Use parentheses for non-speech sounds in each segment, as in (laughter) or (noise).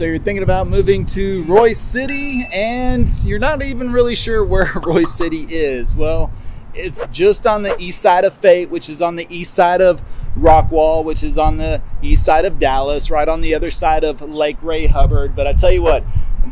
So you're thinking about moving to Royse City and you're not even really sure where (laughs) Royse City is. Well, it's just on the east side of Fate, which is on the east side of Rockwall, which is on the east side of Dallas, right on the other side of Lake Ray Hubbard. But I tell you what,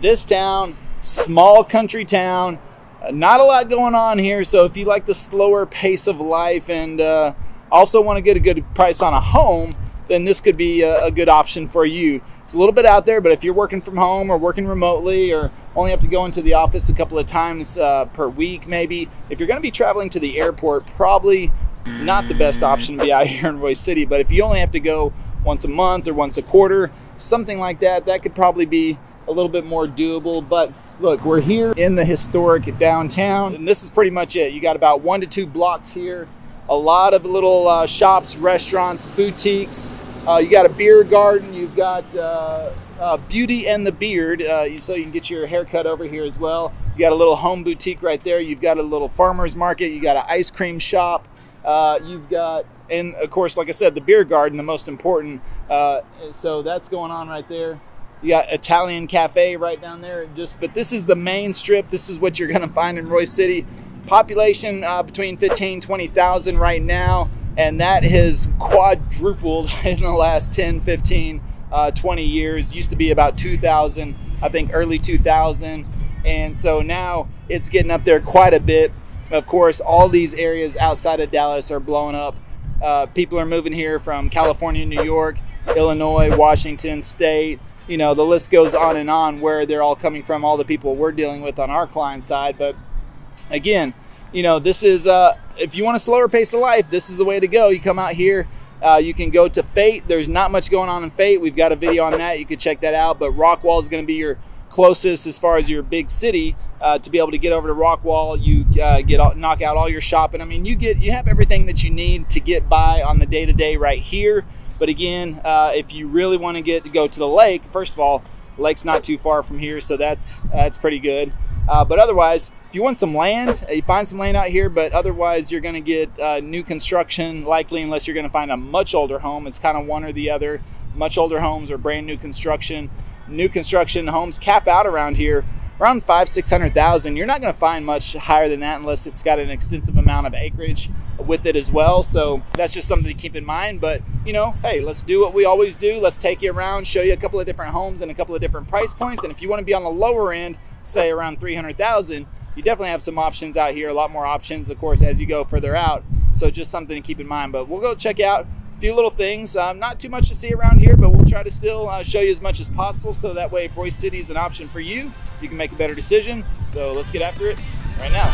this town, small country town, uh, not a lot going on here. So if you like the slower pace of life and uh, also want to get a good price on a home, then this could be a, a, good option for you. It's a little bit out there, but if you're working from home or working remotely or only have to go into the office a couple of times uh, per week, maybe, if you're going to be traveling to the airport, probably not the best option to be out (laughs) here in Royse City. But if you only have to go once a month or once a quarter, something like that, that could probably be a little bit more doable. But look, we're here in the historic downtown, and this is pretty much it. You got about one to two blocks here a lot of little uh, shops, restaurants, boutiques. Uh, you got a beer garden. You've got uh, uh Beauty and the Beard, uh, so you can get your haircut over here as well. You got a little home boutique right there. You've got a little farmer's market. You got an ice cream shop. Uh, you've got, and of course, like I said, the beer garden, the most important. so that's going on right there. You got Italian cafe right down there. Just, but this is the main strip. This is what you're going to find in Royse City. Population uh, between 15, 20,000 right now, and that has quadrupled (laughs) in the last 10, 15, uh, 20 years. Used to be about 2,000, I think early 2000. And so now it's getting up there quite a bit. Of course, all these areas outside of Dallas are blowing up. Uh, people are moving here from California, New York, Illinois, Washington State. You know, the list goes on and on where they're all coming from, all the people we're dealing with on our client side. But again, you know, this is, uh, if you want a slower pace of life, this is the way to go. You come out here, uh, you can go to Fate. There's not much going on in Fate. We've got a video on that. You could check that out. But Rockwall is going to be your closest as far as your big city uh, to be able to get over to Rockwall. You uh, get knock out all your shopping. I mean, you get you have everything that you need to get by on the day to day right here. But again, uh, if you really want to get to go to the lake, first of all, lake's not too far from here, so that's that's pretty good. Uh, but otherwise, if you want some land, uh, you find some land out here, but otherwise you're going to get uh, new construction likely unless you're going to find a much older home. It's kind of one or the other. Much older homes or brand new construction. New construction homes cap out around here around five, six hundred thousand. You're not going to find much higher than that unless it's got an extensive amount of acreage with it as well. So that's just something to keep in mind. But you know, hey, let's do what we always do. Let's take you around, show you a couple of different homes and a couple of different price points. And if you want to be on the lower end, say around 300,000, you definitely have some options out here, a lot more options, of course, as you go further out. So just something to keep in mind. But we'll go check out a few little things. Um, not too much to see around here, but we'll try to still uh, show you as much as possible. So that way, if Royse City is an option for you, you can make a better decision. So let's get after it right now.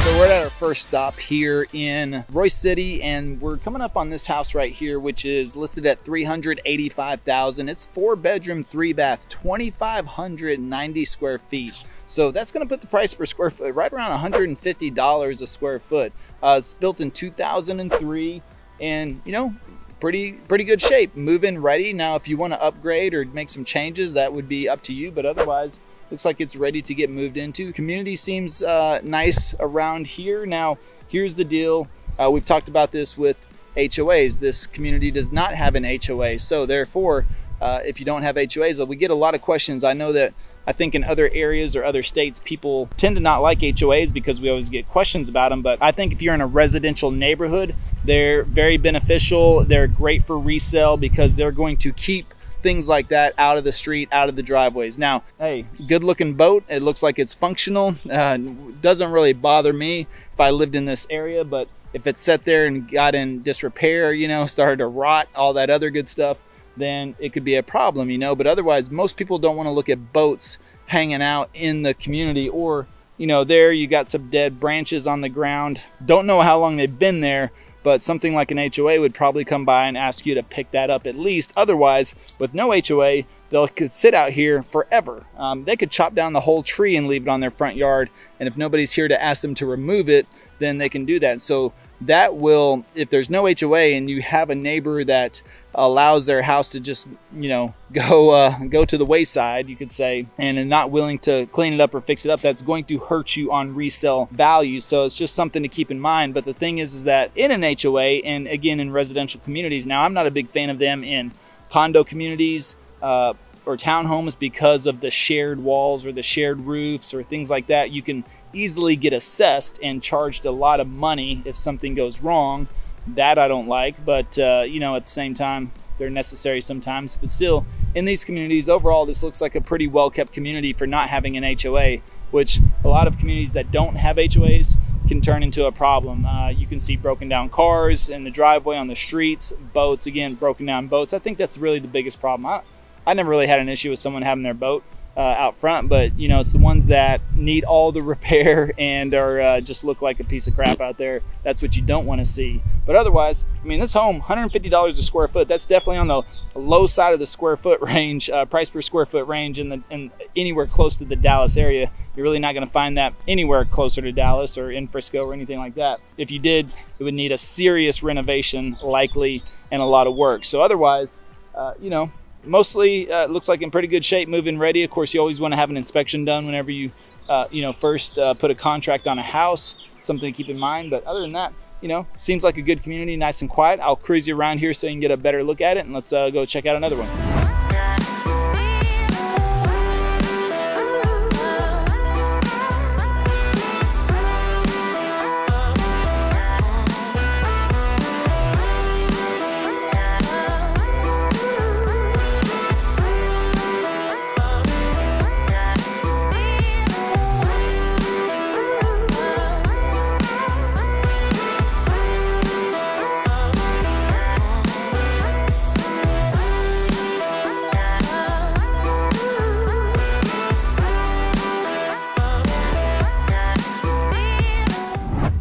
So we're at our first stop here in Royse City, and we're coming up on this house right here, which is listed at 385,000. It's four bedroom, three bath, 2,590 square feet. So that's going to put the price per square foot right around $150 a square foot. Uh, it's built in 2003, and you know, pretty pretty good shape. Move in ready. Now, if you want to upgrade or make some changes, that would be up to you. But otherwise, Looks like it's ready to get moved into. Community seems uh, nice around here. Now, here's the deal. Uh, we've talked about this with HOAs. This community does not have an HOA. So therefore, uh, if you don't have HOAs, we get a lot of questions. I know that I think in other areas or other states, people tend to not like HOAs because we always get questions about them. But I think if you're in a residential neighborhood, they're very beneficial. They're great for resale because they're going to keep things like that out of the street, out of the driveways. Now, hey, good looking boat. It looks like it's functional. Uh, doesn't really bother me if I lived in this area, but if it's set there and got in disrepair, you know, (laughs) started to rot, all that other good stuff, then it could be a problem, you know. But otherwise, most people don't want to look at boats hanging out in the community or, you know, there you got some dead branches on the ground. Don't know how long they've been there, but something like an HOA would probably come by and ask you to pick that up at least. Otherwise, with no HOA, they'll could sit out here forever. Um, they could chop down the whole tree and leave it on their front yard. And if nobody's here to ask them to remove it, then they can do that. So that will, if there's no HOA and you have a neighbor that allows their house to just, you know, (laughs) go uh, go to the wayside, you could say, and not willing to clean it up or fix it up, that's going to hurt you on resale value. So it's just something to keep in mind. But the thing is, is that in an HOA and again in residential communities, now I'm not a big fan of them in condo communities. Uh, or townhomes because of the shared walls or the shared roofs or things like that. You can easily get assessed and charged a lot of money if something goes wrong. That I don't like, but uh, you know, at the same time, they're necessary sometimes. But still, in these communities, overall, this looks like a pretty well kept community for not having an HOA, which a lot of communities that don't have HOAs can turn into a problem. Uh, you can see broken down cars in the driveway, on the streets, boats, again, broken down boats. I think that's really the biggest problem. I, I never really had an issue with someone having their boat uh, out front, but you know, it's the ones that need all the (laughs) repair and are uh, just look like a piece of crap out there. That's what you don't want to see. But otherwise, I mean, this home, $150 a square foot. That's definitely on the low side of the square foot range, uh, price per square foot range, in the in anywhere close to the Dallas area. You're really not going to find that anywhere closer to Dallas or in Frisco or anything like that. If you did, it would need a serious renovation, likely, and a lot of work. So otherwise, uh, you know, mostly uh, looks like in pretty good shape, moving ready. Of course, you always want to have an inspection done whenever you, uh, you know, first uh, put a contract on a house. Something to keep in mind. But other than that, you know, seems like a good community, nice and quiet. I'll cruise you around here so you can get a better look at it, and let's uh, go check out another one.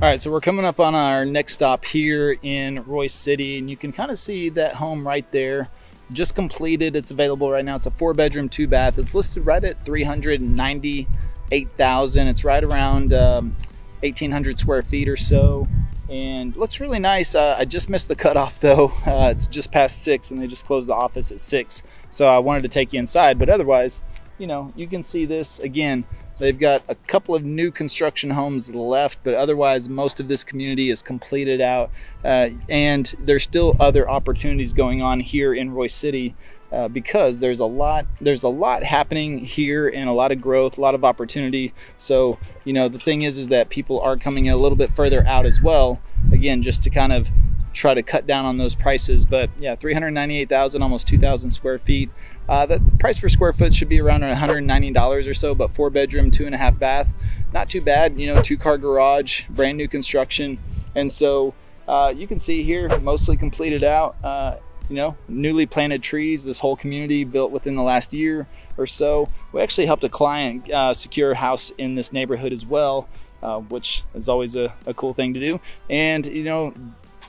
All right, so we're coming up on our next stop here in Royse City, and you can kind of see that home right there. Just completed. It's available right now. It's a four bedroom, two bath. It's listed right at 398,000. It's right around um, 1,800 square feet or so, and looks really nice. Uh, I just missed the cutoff (laughs) though. Uh, it's just past six, and they just closed the office at six. So I wanted to take you inside, but otherwise, you know, you can see this again They've got a couple of new construction homes left, but otherwise, most of this community is completed out. Uh, and there's still other opportunities going on here in Royse City uh, because there's a lot there's a lot happening here and a lot of growth a lot of opportunity so you know the thing is is that people are coming a little bit further out as well again just to kind of try to cut down on those prices. But yeah, 398,000, almost 2,000 square feet. Uh, the price per square foot should be around $190 or so, but four bedroom, two and a half bath, not too bad. You know, two car garage, brand new construction. And so uh, you can see here, mostly completed out. Uh, you know, newly planted trees, this whole community built within the last year or so. We actually helped a client uh, secure a house in this neighborhood as well, uh, which is always a, a, cool thing to do. And, you know,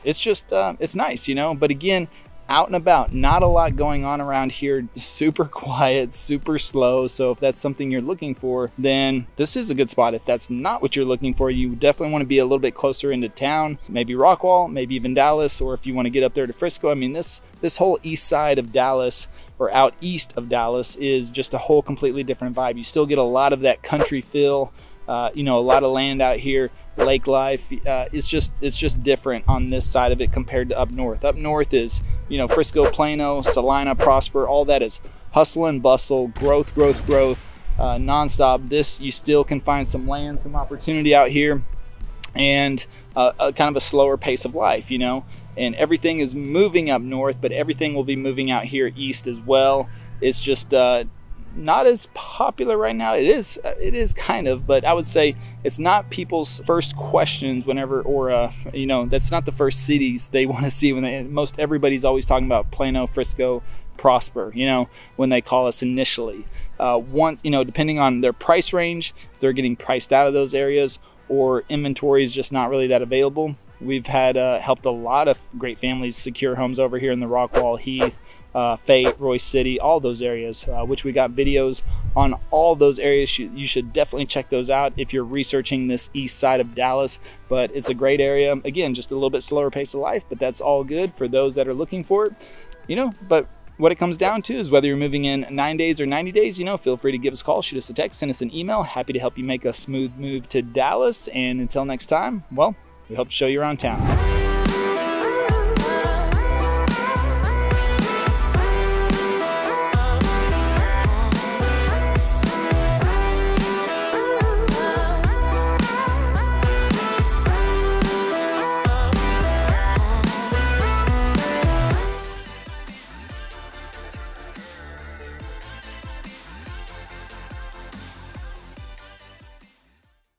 it's just uh, it's nice, you know. But again, out and about, not a lot going on around here. Super (laughs) quiet, super slow. So if that's something you're looking for, then this is a good spot. If that's not what you're looking for, you definitely want to be a little bit closer into town, maybe Rockwall, maybe even Dallas, or if you want to get up there to Frisco. I mean, this this whole east side of Dallas or out east of Dallas is just a whole completely different vibe. You still get a lot of that country feel. Uh, you know, a lot of land out here lake life uh, it's just it's just different on this side of it compared to up north. Up north is you know frisco plano Celina prosper all that is hustle and bustle growth growth growth uh, nonstop. This you still can find some land some opportunity out here and uh, a kind of a slower pace of life you know? And everything is moving up north but everything will be moving out here east as well. It's just uh, not as popular right now. It is, uh, it is kind of, but I would say it's not people's first questions whenever, or uh, you know, that's not the first cities they (laughs) want to see when they. Most everybody's always talking about Plano, Frisco, Prosper. You know, when they call us initially. Uh, once you know, depending on their price range, if they're getting priced out of those areas, or inventory is just not really that available. We've had uh, helped a lot of great families secure homes over here in the Rockwall Heath, uh, Fate, Royse City, all those areas, uh, which we got videos on all those areas. You should definitely check those out if you're researching this east side of Dallas. But it's a great area. Again, just a little bit slower pace of life, but that's all good for those that are looking for it. You know, but what it comes down to is whether you're moving in nine days or 90 days, you know, feel free to give us a call, shoot us a text, send us an email. Happy to help you make a smooth move to Dallas. And until next time, well, we hope to show you around town.